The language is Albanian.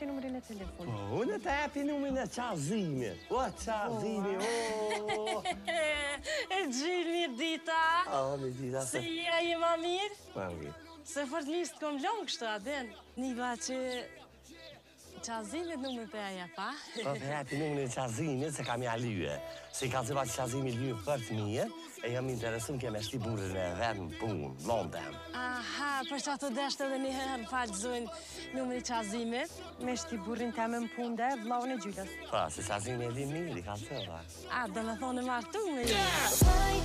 Ti numri në telefon. Po, unë të epi numrin e Çazimit. O, Çazimi, o. E mirë dita. A, mirë dita. Si i i ma mirë. mirë. Se fort list kom lëmë kështë, adenë. Një ba që qazimit nuk me përja ja pa. Po përja ti nuk me qazimit se kam ja lyje. Se i ka zëva qazimi lyje për të mije, e jam interesum ke me shti burën e dhe në punë, londem. Aha, për që ato deshte edhe një herë falë zunë nuk me qazimit, me shti burën të me më punë dhe vlaun e gjyllës. Po, se qazimi e di i ka zëva. A, dhe me thonë e martu me Yeah!